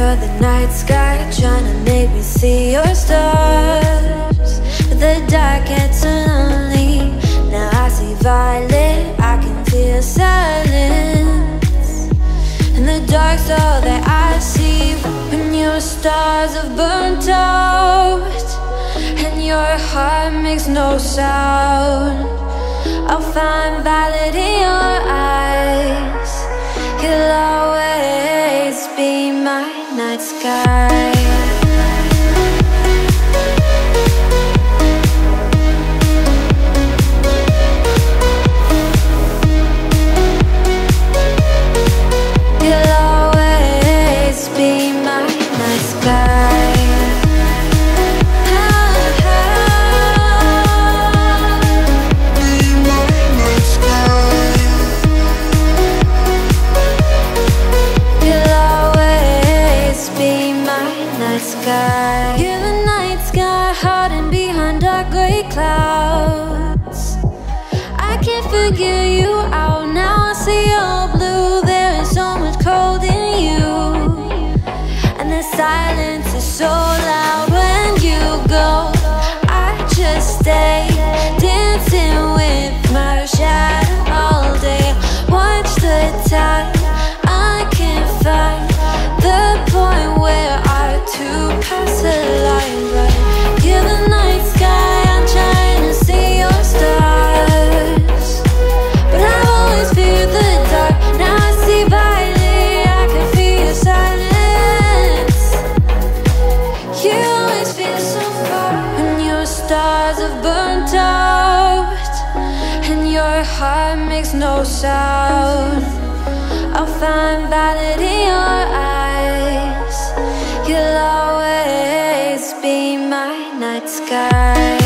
You're the night sky trying to make me see your stars. The dark gets lonely Now I see violet, I can feel silence. And the dark's all that I see When your stars have burnt out And your heart makes no sound. I'll find violet sky night sky. You're the night sky hiding behind dark gray clouds. I can't figure you stars have burnt out And your heart makes no sound. I'll find vanity in your eyes. You'll always be my night sky.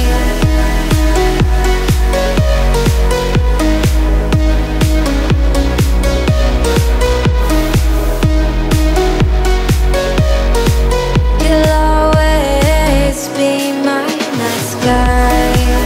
night sky